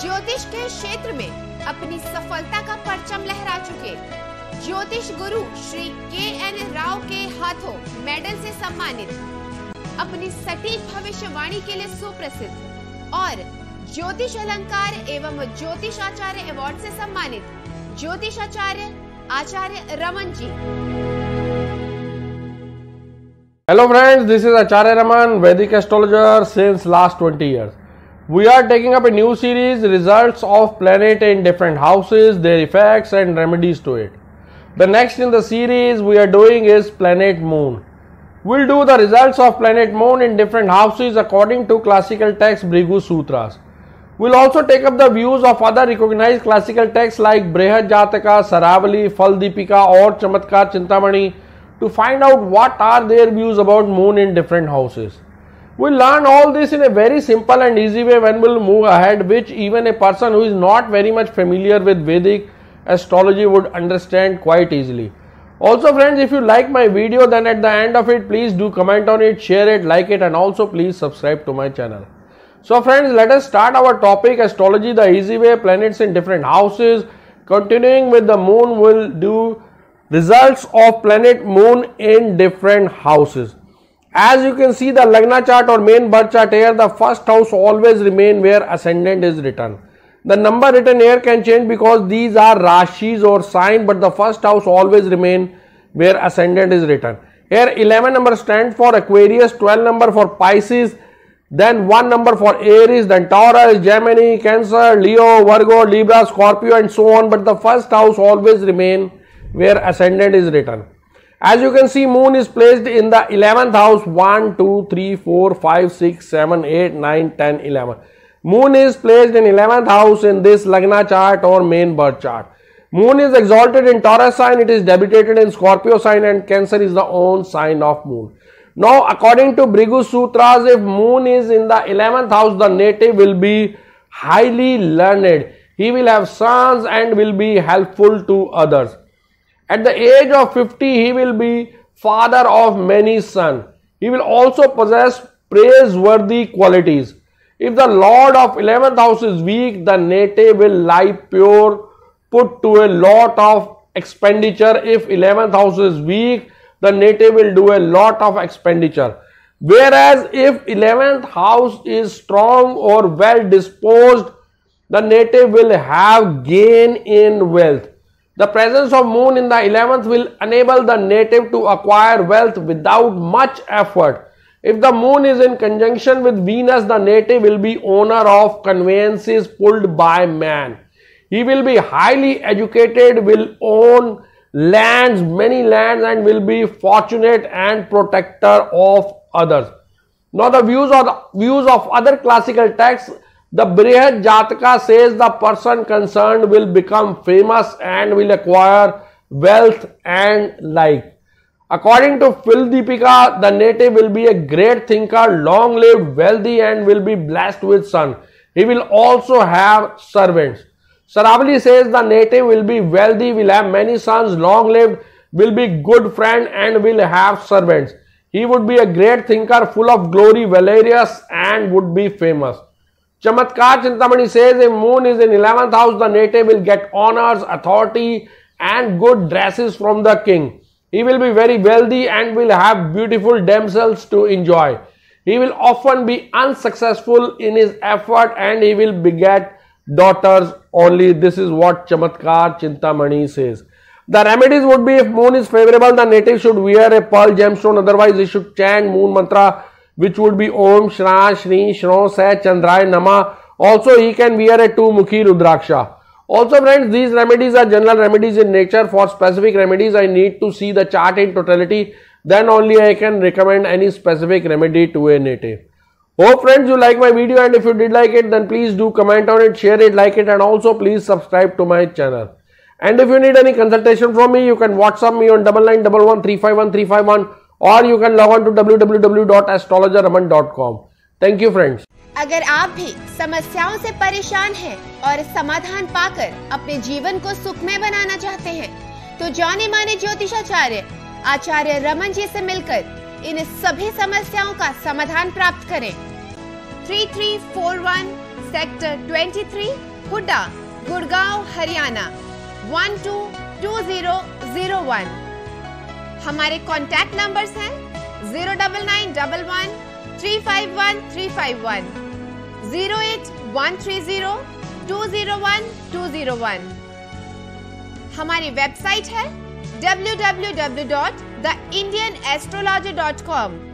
ज्योतिष के क्षेत्र में अपनी सफलता का परचम लहरा चुके। ज्योतिष गुरु श्री के एन राव के हाथों मेडल से सम्मानित। अपनी सटीक भविष्यवाणी के लिए सुप्रसिद्ध और ज्योतिष अलंकार एवं ज्योतिष आचार्य अवार्ड से सम्मानित ज्योतिष आचार्य आचार्य रमन जी। Hello friends, this is Acharya Raman, Vedic astrologer since last 20 years. We are taking up a new series, results of planet in different houses, their effects and remedies to it. The next in the series we are doing is planet moon. We'll do the results of planet moon in different houses according to classical text Bhrigu Sutras. We'll also take up the views of other recognized classical texts like Brihad Jataka, Saravali, Phaladeepika or Chamatkar Chintamani to find out what are their views about moon in different houses. We'll learn all this in a very simple and easy way when we'll move ahead which even a person who is not very much familiar with Vedic astrology would understand quite easily. Also friends if you like my video then at the end of it please do comment on it, share it, like it and also please subscribe to my channel. So friends let us start our topic astrology the easy way planets in different houses. Continuing with the moon we'll do results of planet moon in different houses. As you can see the Lagna chart or main birth chart here, the first house always remain where ascendant is written. The number written here can change because these are Rashis or sign but the first house always remain where ascendant is written. Here 11 number stand for Aquarius, 12 number for Pisces, then 1 number for Aries, then Taurus, Gemini, Cancer, Leo, Virgo, Libra, Scorpio and so on but the first house always remain where ascendant is written. As you can see, moon is placed in the 11th house 1, 2, 3, 4, 5, 6, 7, 8, 9, 10, 11. Moon is placed in 11th house in this Lagna chart or main birth chart. Moon is exalted in Taurus sign, it is debilitated in Scorpio sign and Cancer is the own sign of moon. Now according to Bhrigu Sutras, if moon is in the 11th house, the native will be highly learned. He will have sons and will be helpful to others. At the age of 50, he will be father of many sons. He will also possess praiseworthy qualities. If the Lord of 11th house is weak, the native will lie pure, put to a lot of expenditure. If 11th house is weak, the native will do a lot of expenditure. Whereas if 11th house is strong or well disposed, the native will have gain in wealth. The presence of moon in the 11th will enable the native to acquire wealth without much effort. If the moon is in conjunction with Venus, the native will be owner of conveyances pulled by man. He will be highly educated, will own lands, many lands and will be fortunate and protector of others. Now the views of the views of other classical texts the Brihad Jataka says the person concerned will become famous and will acquire wealth and like. According to Phaladeepika, the native will be a great thinker, long lived, wealthy, and will be blessed with son. He will also have servants. Saravali says the native will be wealthy, will have many sons, long lived, will be good friend, and will have servants. He would be a great thinker, full of glory, valerious, and would be famous. Chamatkar Chintamani says if moon is in 11th house, the native will get honors, authority and good dresses from the king. He will be very wealthy and will have beautiful damsels to enjoy. He will often be unsuccessful in his effort and he will beget daughters only. This is what Chamatkar Chintamani says. The remedies would be if moon is favorable, the native should wear a pearl gemstone. Otherwise, he should chant moon mantra which would be Om Shra Shri Shro Sai Chandraya Nama. Also, he can wear a two-mukhi Rudraksha. Also friends, these remedies are general remedies in nature. For specific remedies, I need to see the chart in totality. Then only I can recommend any specific remedy to a native. Hope friends you like my video and if you did like it then please do comment on it, share it, like it and also please subscribe to my channel. And if you need any consultation from me, you can WhatsApp me on 9911351351 और you can log on to www.astrologerraman.com thank you friends अगर आप भी समस्याओं से परेशान हैं और समाधान पाकर अपने जीवन को सुखमय बनाना चाहते हैं तो जाने माने ज्योतिषाचार्य, आचार्य रमन जी से मिलकर इन सभी समस्याओं का समाधान प्राप्त करें। 3341 सेक्टर 23 हुड्डा गुड़गांव, हरियाणा 122001 हमारे कॉन्टैक्ट नंबर्स हैं zero double nine double one three five one three five one zero eight one three zero two zero one two zero one हमारी वेबसाइट है www.theindianastrologer.com